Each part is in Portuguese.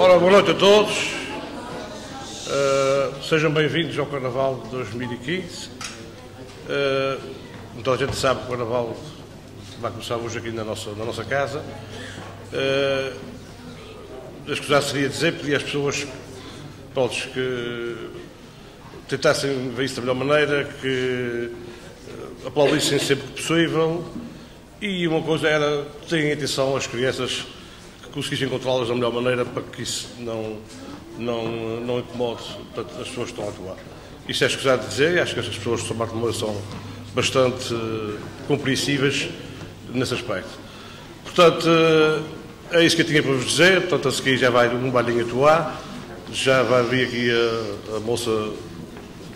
Ora, boa noite a todos. Uh, sejam bem-vindos ao Carnaval de 2015. Uh, então a gente sabe que o Carnaval vai começar hoje aqui na nossa, na nossa casa. Uh, escusar seria dizer, pedir às pessoas pronto, que tentassem ver isso da melhor maneira, que aplaudissem sempre que possível. E uma coisa era, terem atenção às crianças conseguissem controlá-las da melhor maneira para que isso não, não, não incomode portanto, as pessoas que estão a atuar. Isto é escusado de dizer, e acho que as pessoas de São Marco são bastante uh, compreensíveis nesse aspecto. Portanto, uh, é isso que eu tinha para vos dizer. Portanto, a seguir já vai um bailinho atuar, já vai vir aqui a, a moça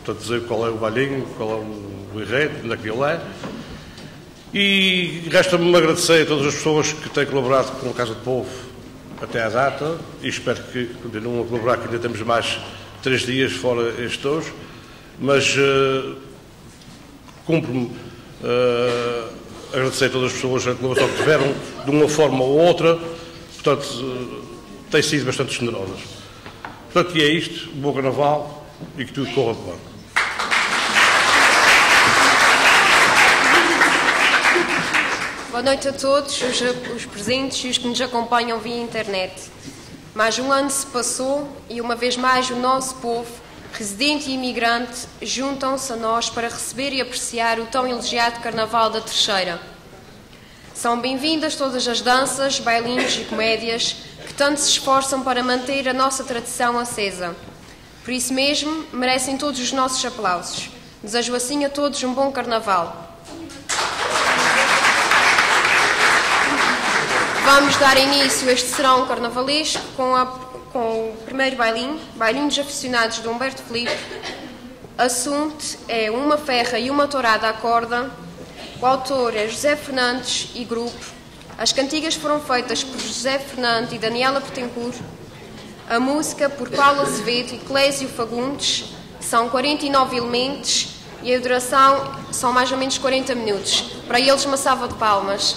portanto, dizer qual é o bailinho, qual é o enredo, onde é que ele é. E resta-me agradecer a todas as pessoas que têm colaborado com a Casa do Povo até à data e espero que continuem a colaborar, que ainda temos mais três dias fora este hoje, mas uh, cumpro-me uh, agradecer a todas as pessoas a colaboração que tiveram, de uma forma ou outra, portanto, uh, têm sido bastante generosas. Portanto, e é isto, bom carnaval e que tudo corra bem. Boa noite a todos, os, os, presentes e os que nos acompanham via internet. Mais um ano se passou e, uma vez mais, o nosso povo, residente e imigrante, juntam-se a nós para receber e apreciar o tão elogiado Carnaval da Terceira. São bem-vindas todas as danças, bailinhos e comédias que tanto se esforçam para manter a nossa tradição acesa. Por isso mesmo, merecem todos os nossos aplausos. Desejo assim a todos um bom Carnaval. Vamos dar início a este serão carnavalesco com, a, com o primeiro bailinho, bailinho dos aficionados de Humberto Felipe. Assunto é uma ferra e uma tourada à corda. O autor é José Fernandes e grupo. As cantigas foram feitas por José Fernandes e Daniela Petencourt. A música por Paulo Azevedo e Clésio Fagundes. São 49 elementos e a duração são mais ou menos 40 minutos. Para eles, uma salva de palmas.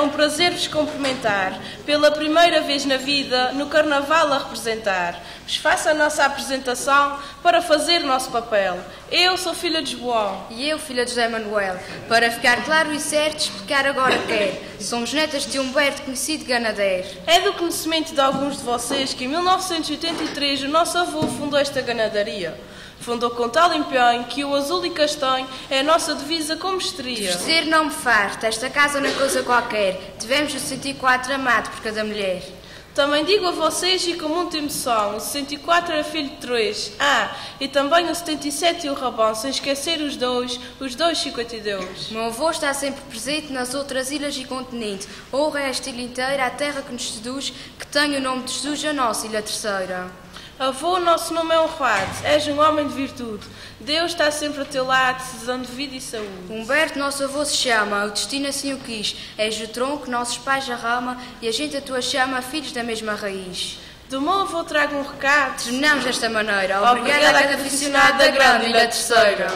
É um prazer vos cumprimentar, pela primeira vez na vida, no Carnaval a representar. Vos faço a nossa apresentação para fazer o nosso papel. Eu sou filha de João. E eu, filha de José Manuel. Para ficar claro e certo, explicar agora quer. Somos netas de Humberto, conhecido ganadeiro. É do conhecimento de alguns de vocês que em 1983 o nosso avô fundou esta ganadaria. Fundou com tal empenho que o azul e castanho é a nossa divisa como estria. Dizer não me farta, esta casa não é coisa qualquer. Tivemos o 64 amado por cada mulher. Também digo a vocês e com muita emoção, o 64 era filho de três. Ah, e também o 77 e o Rabão, sem esquecer os dois, os dois 52. Meu avô está sempre presente nas outras ilhas e continentes. Honra esta ilha inteira, a terra que nos seduz, que tem o nome de Jesus, a nossa ilha terceira. Avô, nosso nome é honrado, és um homem de virtude. Deus está sempre a teu lado, desejando vida e saúde. Humberto, nosso avô, se chama, o destino assim o quis. És o tronco, nossos pais a rama, e a gente a tua chama, filhos da mesma raiz. Do meu avô trago um recado. Terminamos desta maneira. Obrigada, Obrigada a cada aficionado da grande e da terceira.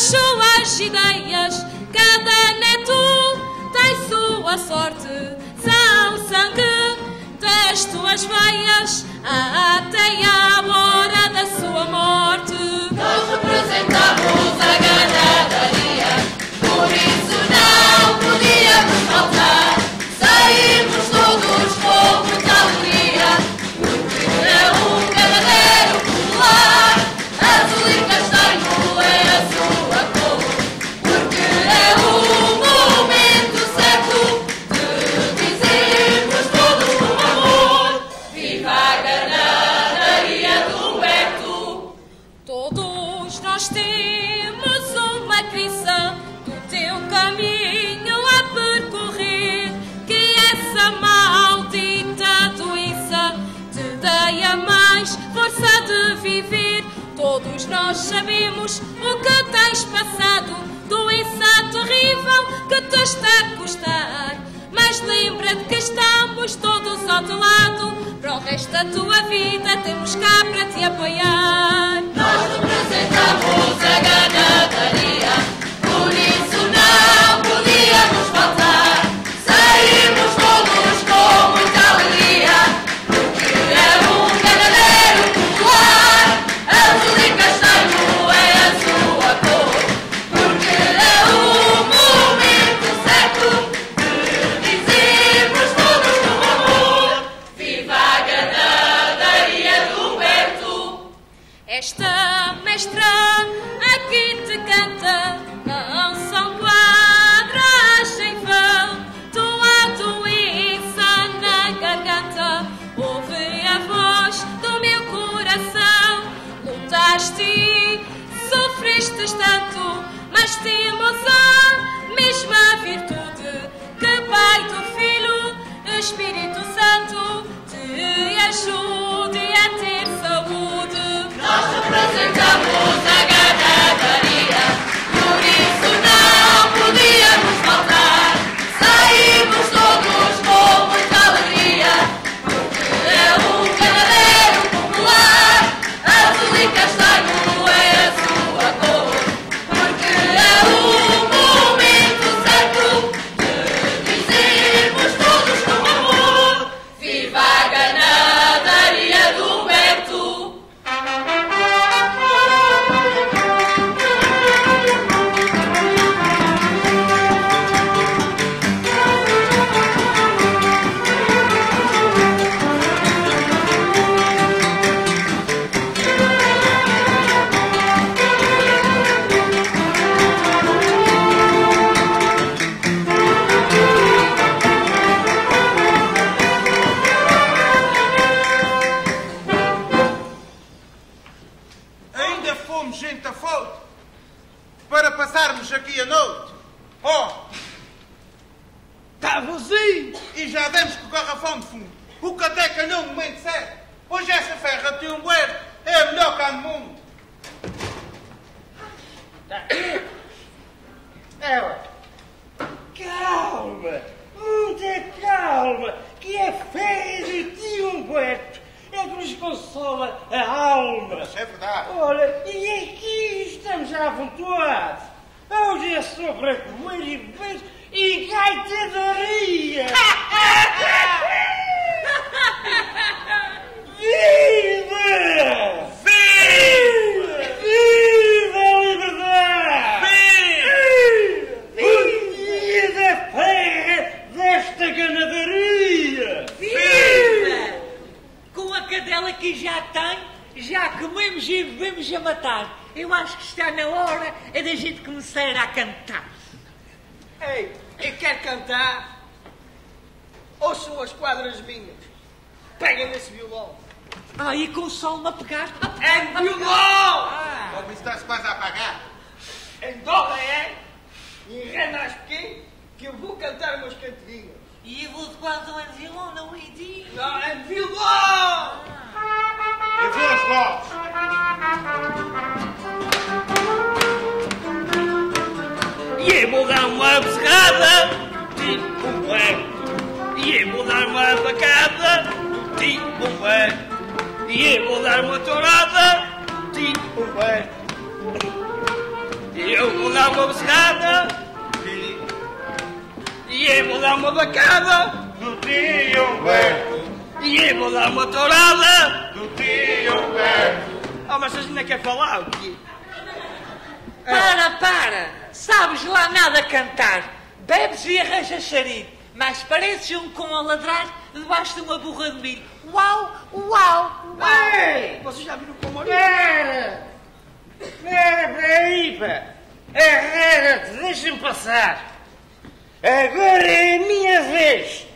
nasceu as ideias, cada neto tem sua sorte. São sangue das tuas veias até a hora da sua morte. Nós representamos a ganadaria, por isso não podíamos faltar. Saímos todos com muita alegria, porque é um ganadeiro popular. Todos nós sabemos o que tens passado, doença terrível que te está a custar. Mas lembra-te que estamos todos ao teu lado, para o resto da tua vida temos cá para te apoiar. Nós representamos a ganadaria. Sol a pegar. É violão! Ah. O bicho está-se quase a apagar. Em dó é? E em mais pequeno, que eu vou cantar umas cantigas. E eu vou de quase um violão, não é de... Não, é violão! E vamos nós. E eu vou dar uma becerrada, tipo um bué. E eu vou dar uma facada, tipo um bué. E eu vou dar uma tourada, tipo bué. E eu vou dar uma becerrada, e eu vou dar uma facada, Do tio Humberto. e eu vou dar uma tourada. Do tio Humberto. Ah, mas vocês ainda querem falar o quê? Para, para! Sabes lá nada cantar. Bebes e arranjas charinho. Mas pareces um com a ladrar debaixo de uma burra de milho. Uau, uau, uau! Ei! Vocês já viram como Espera! Espera, peraí, pá! Arreda-te, deixa-me passar! Agora é a minha vez!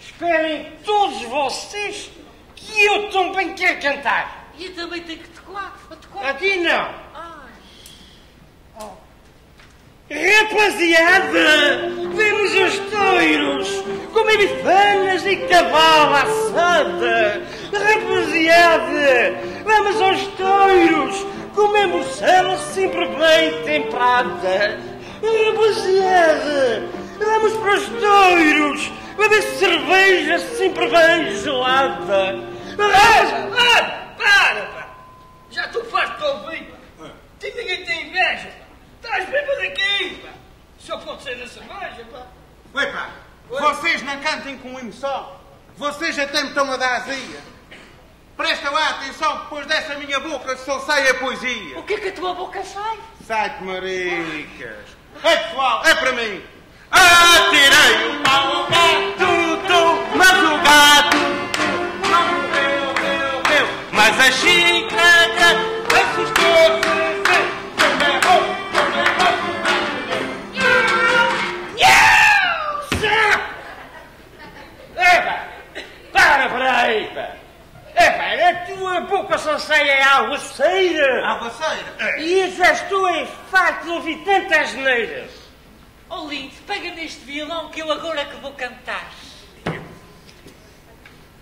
Esperem todos vocês que eu também quero cantar! E eu também tenho que tocar. a tocar. A ti não! Rapaziada, vemos os touros comer bifanas e cavalo assada. Rapaziada, vamos aos touros comer morcela sempre bem temperada. Rapaziada, vamos para os touros beber cerveja sempre bem gelada. Para, para, pá. Já estou farto de ouvir, pá. Tem ninguém tem inveja, Estás bêbado aqui, pá. Só pode ser na cerveja, pá. Oi, pá. Vocês não cantem com emoção. Vocês até me estão a dar azia. Presta lá atenção, depois dessa minha boca só sai a poesia. O que é que a tua boca sai? Sai de maricas. É pessoal, é para mim. Atirei o pau ao gato, tu, mas o gato não morreu, meu, meu. Mas a xícara assustou-se. Tua boca só sai a aguaceira! Aguaceira? E já estou em farto de ouvir tantas asneiras! Oh lindo, pega neste violão que eu agora que vou cantar.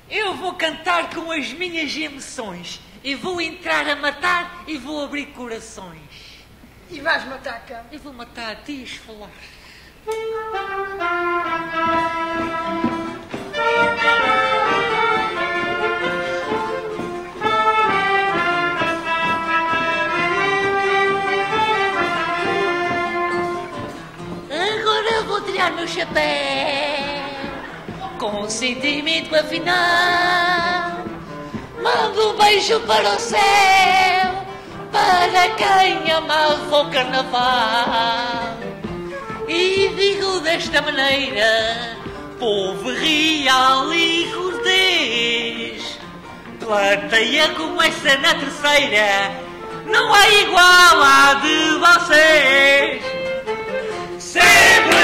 Eu vou cantar com as minhas emoções. E vou entrar a matar e vou abrir corações. E vais matar cá. Eu vou matar a ti e esfolar. meu chapéu com sentimento afinal. Mando um beijo para o céu para quem amava o carnaval. E digo desta maneira, povo real e cortês, plateia como essa na terceira, não é igual à de vocês. Sempre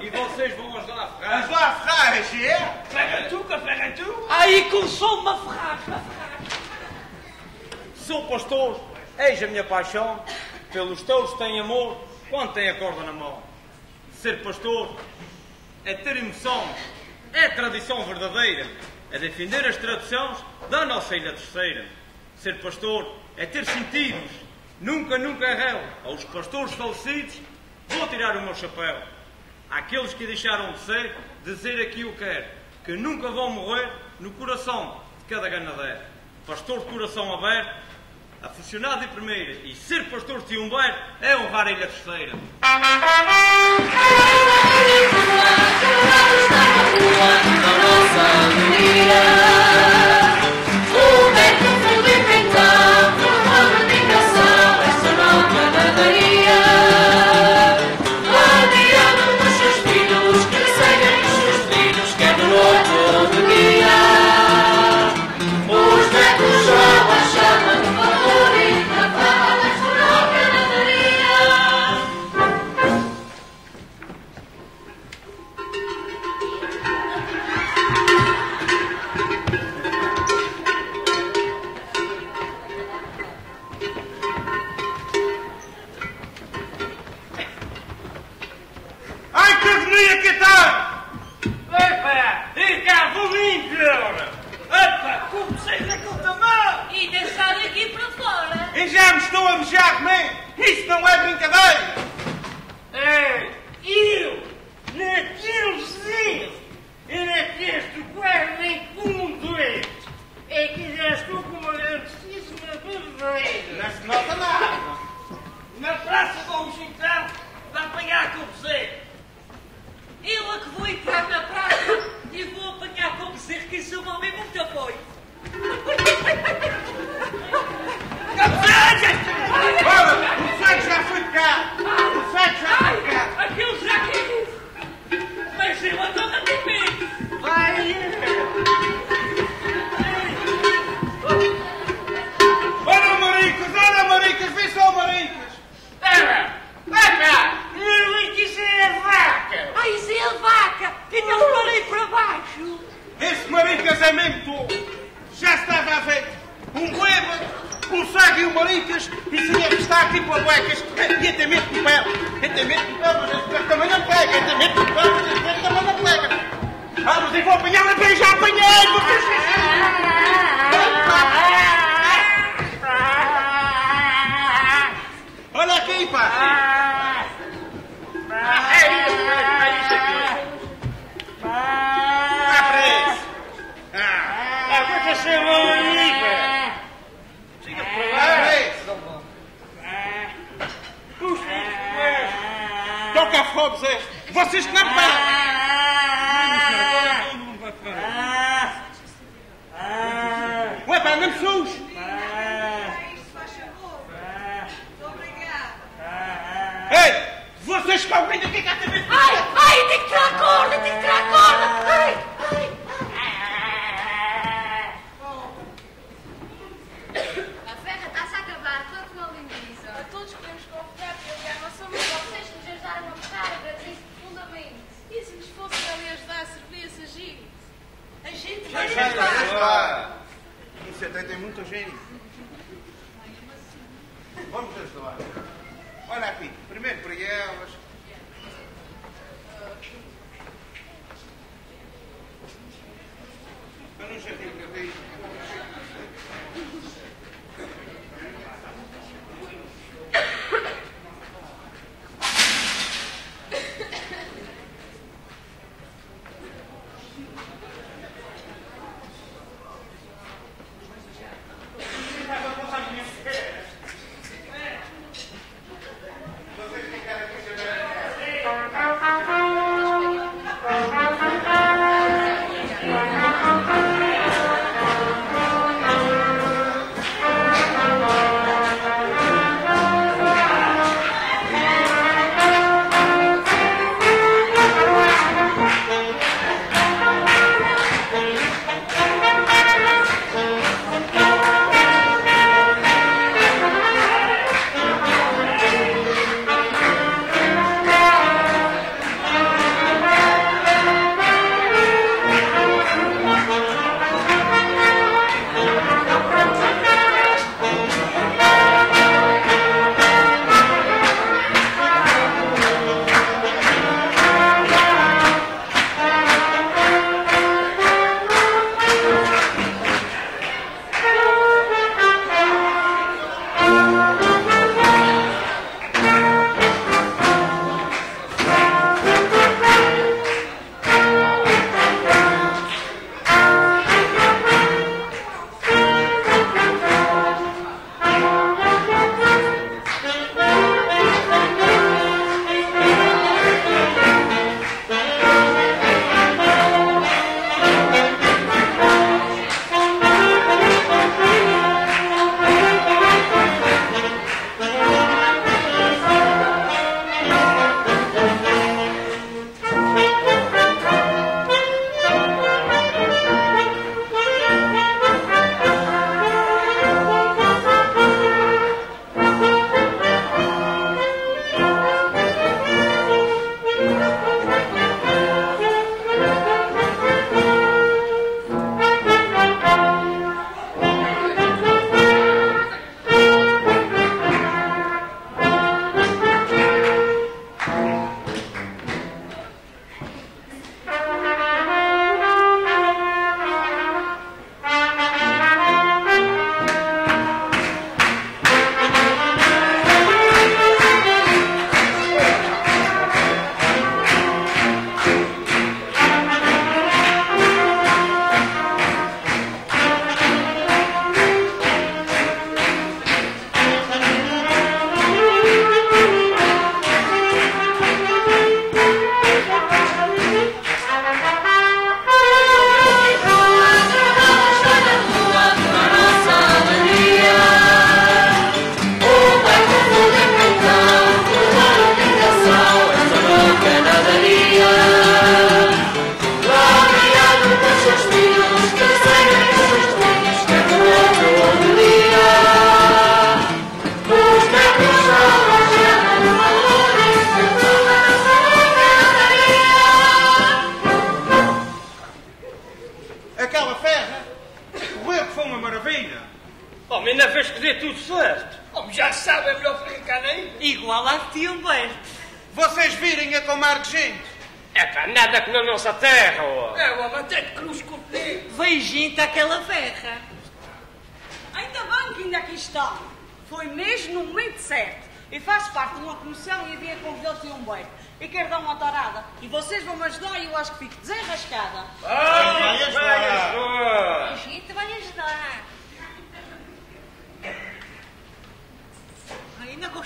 E vocês vão aos A Lafrages, é? Ferratuca, ferratuca. Aí com som uma ferragem, Sou pastor, eis a minha paixão. Pelos teus tem amor quando tem a corda na mão. Ser pastor é ter emoção, é tradição verdadeira, é defender as tradições da nossa Ilha Terceira. Ser pastor é ter sentidos, nunca, nunca é errou aos pastores falecidos Vou tirar o meu chapéu àqueles que deixaram de ser, dizer aqui o que é que nunca vão morrer no coração de cada ganadeiro. Pastor de coração aberto, aficionado de primeira, e ser pastor de um Tiumbeiro é honrar a Ilha Terceira. Música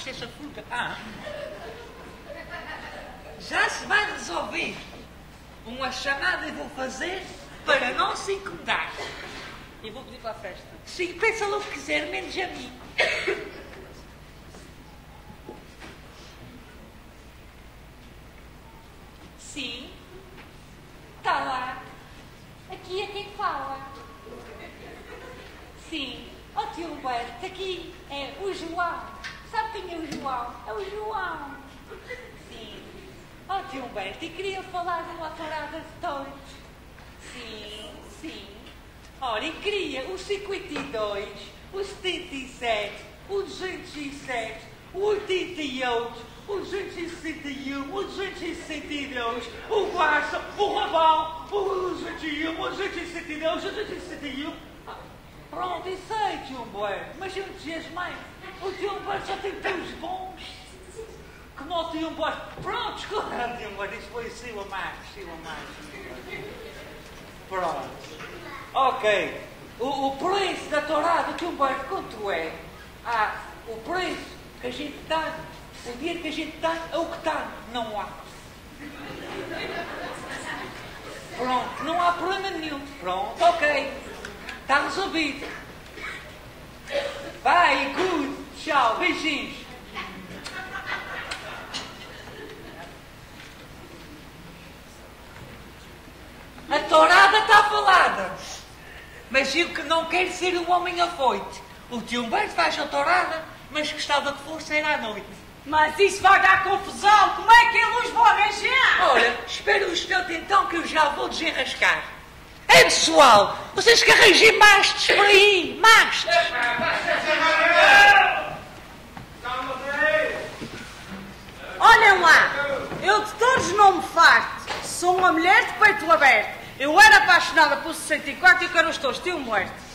Ainda gostei dessa fruta. Ah. Já se vai resolver. Uma chamada eu vou fazer para não se incomodar. E vou pedir para a festa. Sim, pensa logo que quiser, menos a mim. Sim. Tá lá. Aqui é quem fala. Sim. Ó tio Humberto, aqui é o João. Sabe quem é o João? É o João. Sim. Ó tio Humberto, e queria falar de uma torada de touros. Sim, sim. Ora, e queria o 52, o 77, o 207, o 88, o 261, o 262, o Guarça, o Rabão, o 201, o 262, o 261. Ah, Pronto, e sei, tio Humberto, mas eu entusiasmei. O tio Humberto só tem teus bons. Como o tio Humberto. Pronto, escuta, tio Humberto, isso foi assim a mais, sim a mais. Pronto. Ok. O, o preço da tourada que um barco quanto é? Ah, o preço que a gente dá, o dinheiro que a gente dá é o que está, não há. Pronto, não há problema nenhum. Pronto, ok. Está resolvido. Vai, good. Tchau, beijinhos. A tourada está falada. Mas eu que não quero ser um homem afoito. O tio Humberto faz a tourada, mas gostava que fosse era à noite. Mas isso vai dar confusão. Como é que eles vão arranjar? Olha, espera o instante então que eu já vou desenrascar. É pessoal, vocês que arranjem mastes por aí, mastes. Olhem lá. Eu de todos não me farto. Sou uma mulher de peito aberto. Eu era apaixonada por 64 e eu quero estou. Tio Humberto.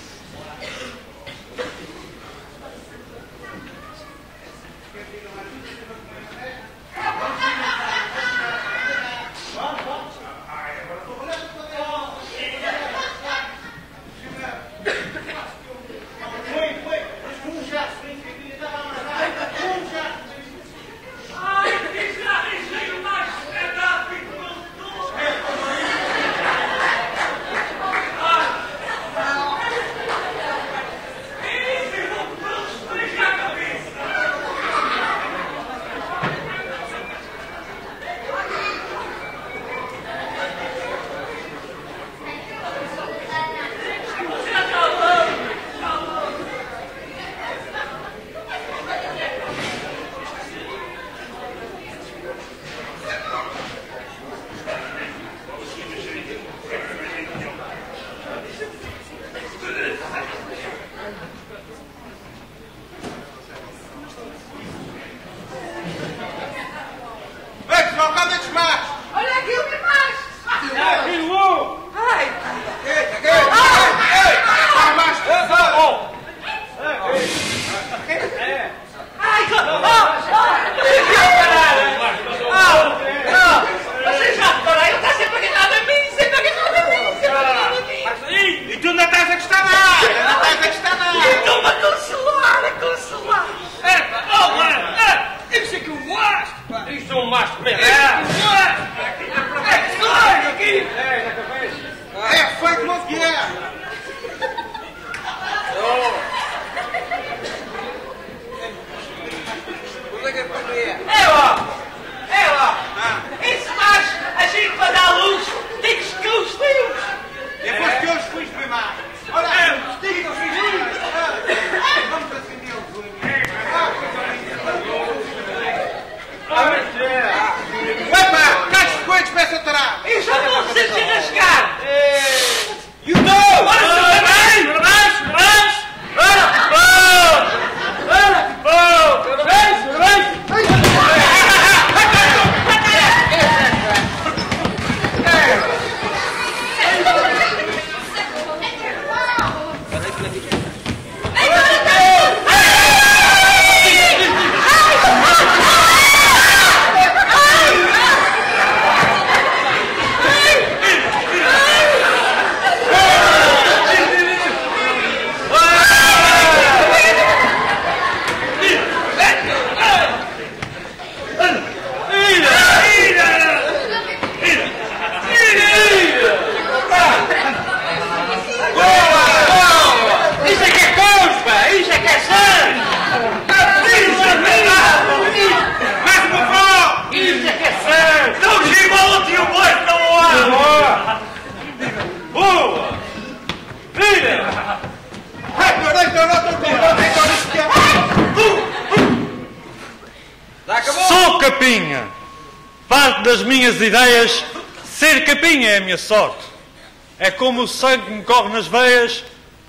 O sangue que me corre nas veias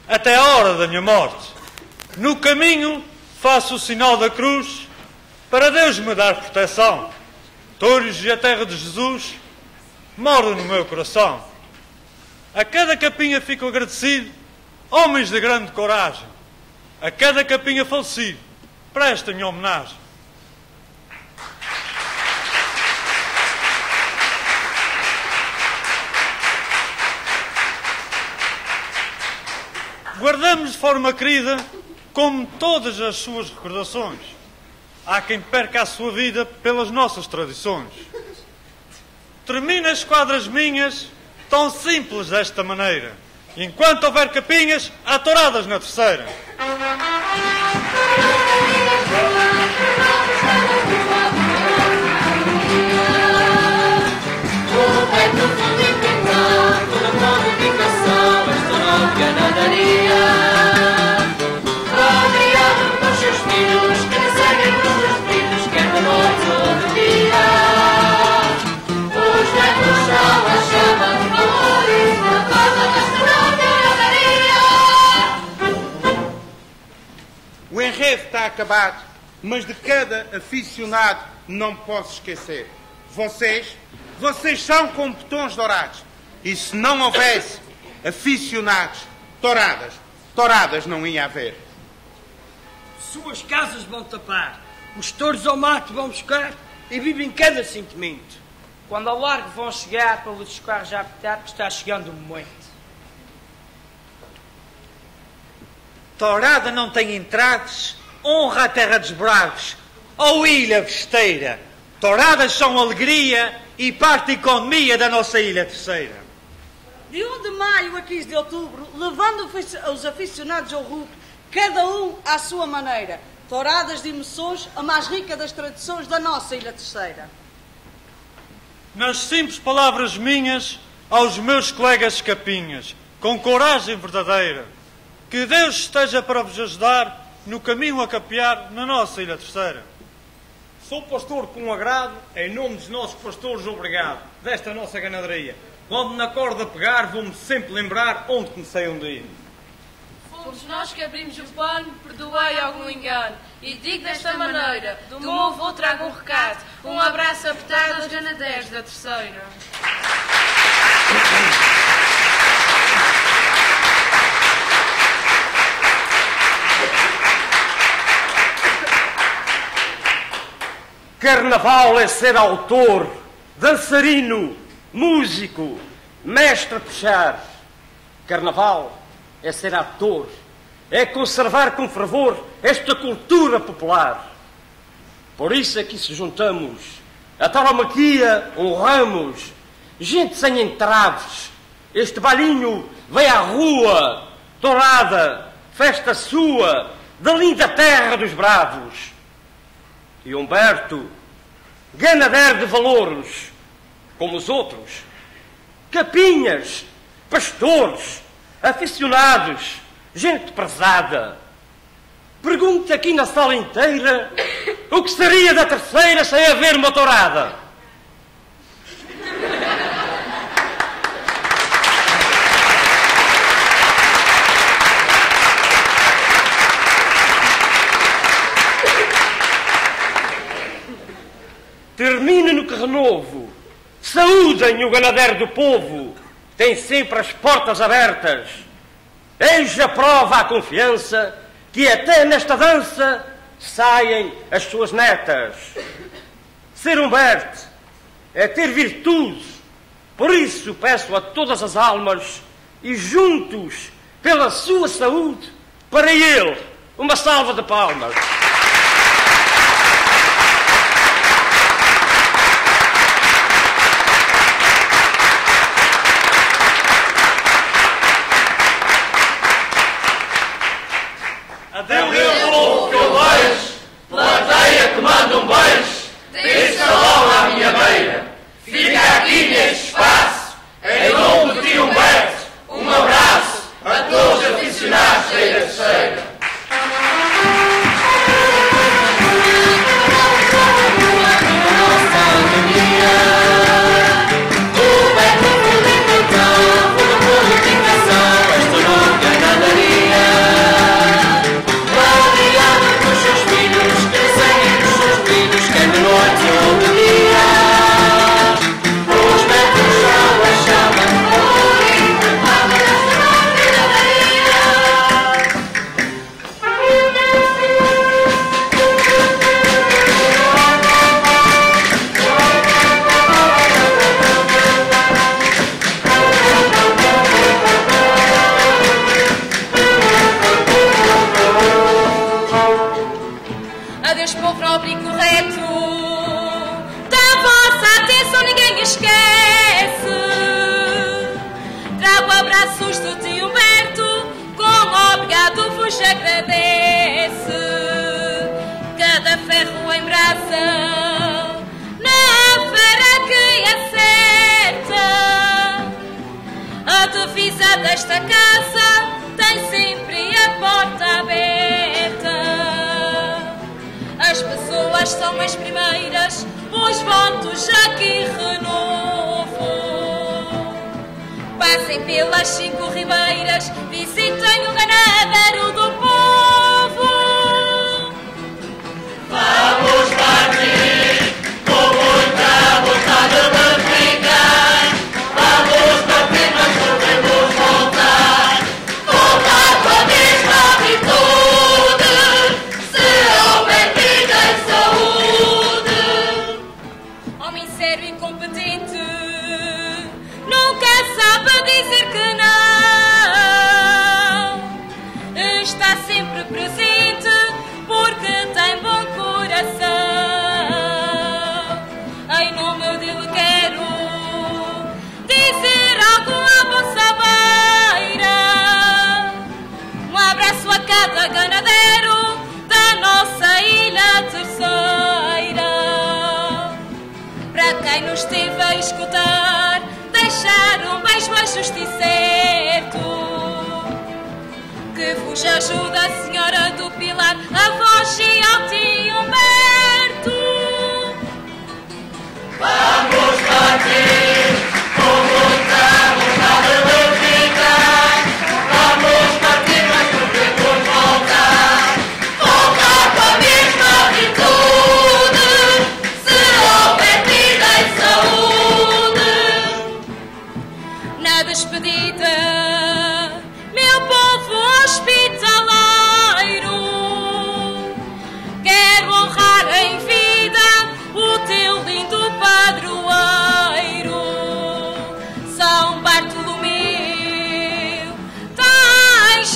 até a hora da minha morte. No caminho faço o sinal da cruz para Deus me dar proteção. Touros e a terra de Jesus moram no meu coração. A cada capinha fico agradecido, homens de grande coragem. A cada capinha falecido, prestem-me homenagem. Guardamos de forma querida, como todas as suas recordações. Há quem perca a sua vida pelas nossas tradições. Termina as quadras minhas, tão simples desta maneira. Enquanto houver capinhas, há touradas na terceira. O enredo está acabado, mas de cada aficionado não posso esquecer. Vocês, vocês são como botões dourados. E se não houvesse aficionados, touradas, touradas não ia haver. Suas casas vão tapar, os touros ao mato vão buscar e vivem cada sentimento. Quando ao largo vão chegar para os carros já apitar que está chegando o momento. Tourada não tem entradas, honra a terra dos bravos, ou ilha vesteira. Touradas são alegria e parte da economia da nossa ilha terceira. De 1 de maio a 15 de outubro, levando os aficionados ao RUC, cada um à sua maneira. Touradas de emoções, a mais rica das tradições da nossa Ilha Terceira. Nas simples palavras minhas, aos meus colegas capinhas, com coragem verdadeira, que Deus esteja para vos ajudar no caminho a capear na nossa Ilha Terceira. Sou pastor com agrado, em nome dos nossos pastores, obrigado, desta nossa ganaderia. Quando na corda pegar, vou-me sempre lembrar onde comecei um dia. Fomos nós que abrimos o pano, perdoai algum engano. E digo desta maneira, do meu avô trago um recado. Um abraço apertado aos ganadeiros da terceira. Carnaval é ser autor, dançarino, músico, mestre puxar. Carnaval é ser ator, é conservar com fervor esta cultura popular. Por isso aqui se juntamos, a tauromaquia honramos, gente sem entraves. Este balinho vem à rua, dourada, festa sua, da linda terra dos bravos. E Humberto, ganadeiro de valores, como os outros, capinhas, pastores, aficionados, gente prezada. Pergunte aqui na sala inteira o que seria da terceira sem haver uma tourada. Termina no que renovo. Saúdem o ganadeiro do povo. Tem sempre as portas abertas. Eis a prova à confiança que até nesta dança saem as suas netas. Ser Humberto é ter virtude. Por isso peço a todas as almas e juntos, pela sua saúde, para ele, uma salva de palmas.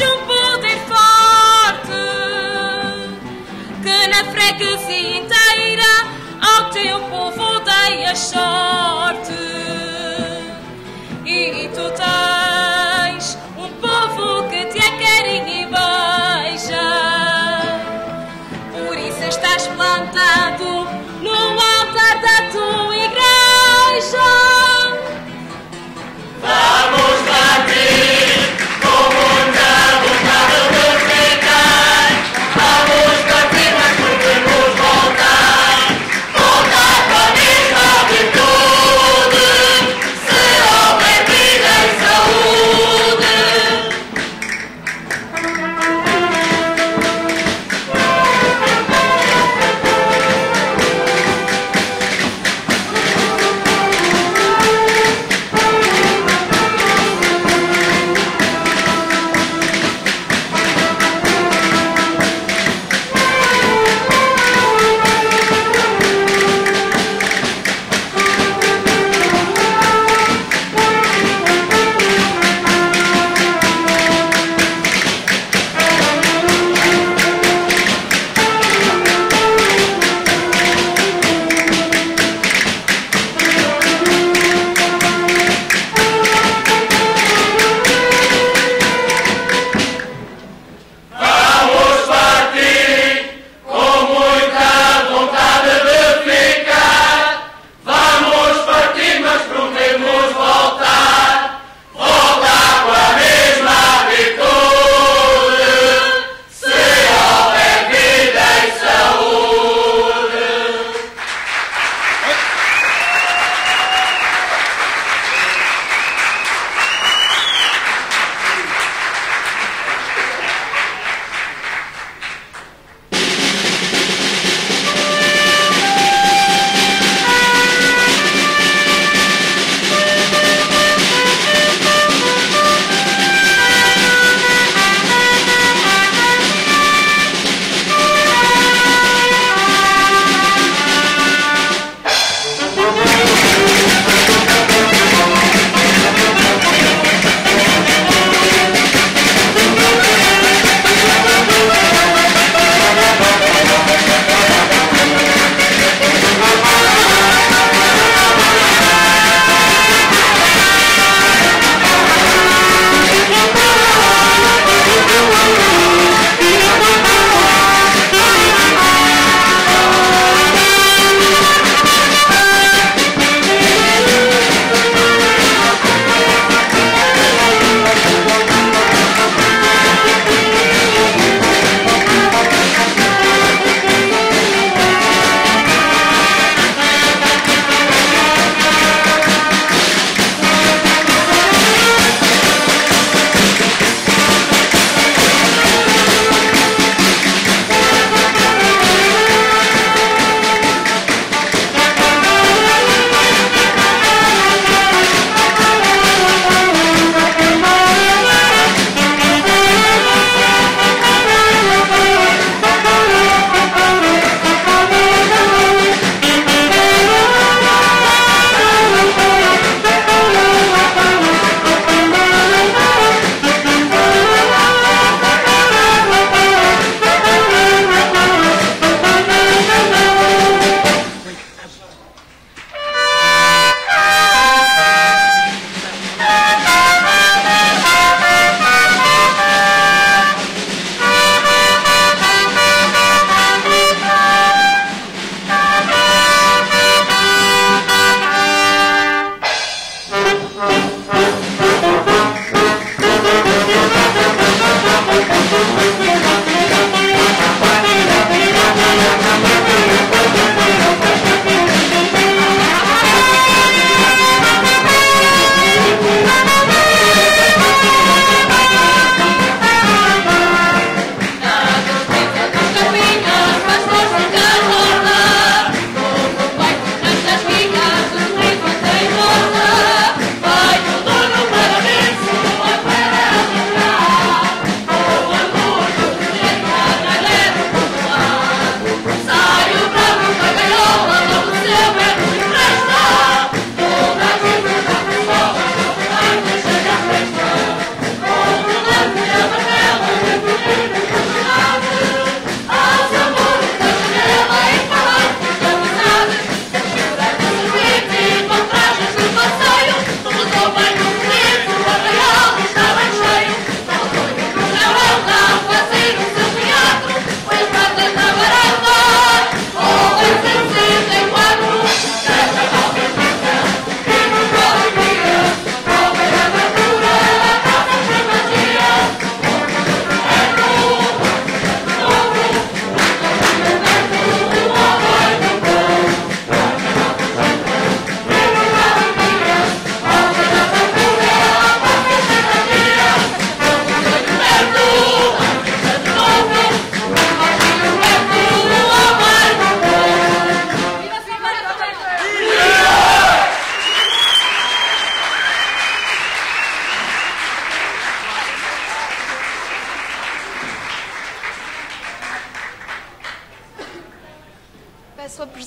Deixa um poder forte que na freguesia inteira ao teu povo odeia chora.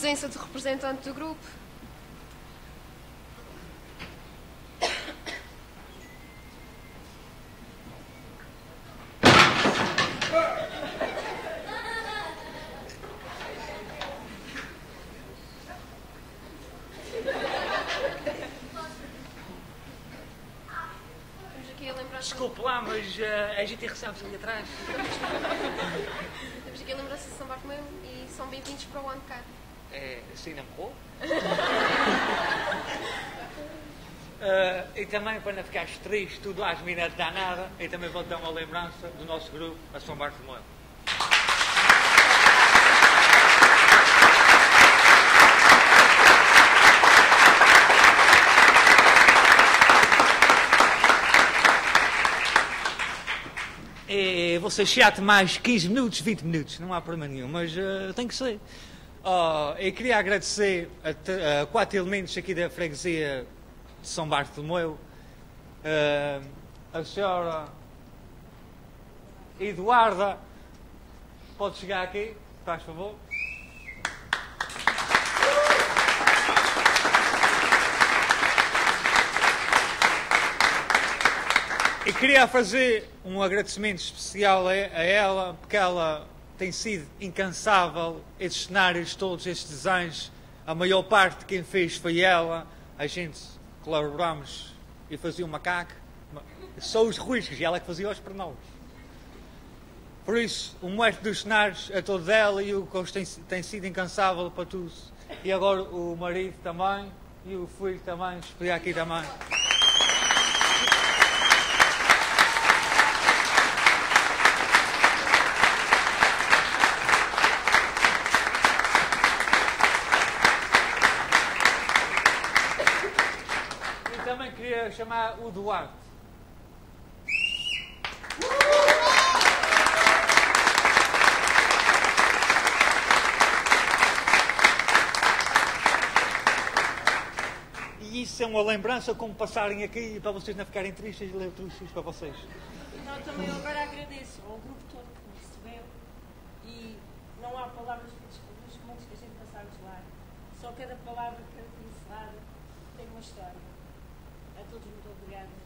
Licença do representante do grupo. Estamos aqui a lembrar Desculpe lá, mas eh, a gente recebemos ali atrás. Temos aqui a lembrança de São Bartolomeu e são bem-vindos para o ano cá. É, assim não me vou. Eh, e também para não ficares triste, tudo às minas dá nada, e também vou dar uma lembrança do nosso grupo, a São Bartolomeu. Você chate mais 15 minutos, 20 minutos, não há problema nenhum, mas eh, tem que ser. Oh, eu queria agradecer a, a quatro elementos aqui da freguesia de São Bartolomeu. Eh, a senhora Eduarda, pode chegar aqui, faz favor. E queria fazer um agradecimento especial a, ela, porque ela tem sido incansável, estes cenários todos, estes desenhos, a maior parte de quem fez foi ela, a gente colaboramos e fazia o macaco, só os riscos, ela que fazia os nós. Por isso, o mestre dos cenários é todo dela e o Coach tem, tem sido incansável para tudo. E agora o marido também, e o filho também, escolhi aqui também. E também chamar o Duarte. E isso é uma lembrança como passarem aqui para vocês não ficarem tristes e ler tristes para vocês. Então também eu agora agradeço ao grupo todo que me recebeu e não há palavras para descrever os momentos que a gente passamos lá. Só cada palavra, cada pincelada tem uma história. Todos muito obrigada.